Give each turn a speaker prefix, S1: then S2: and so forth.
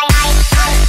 S1: I, I, I.